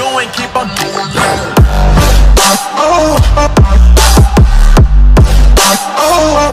doing, keep on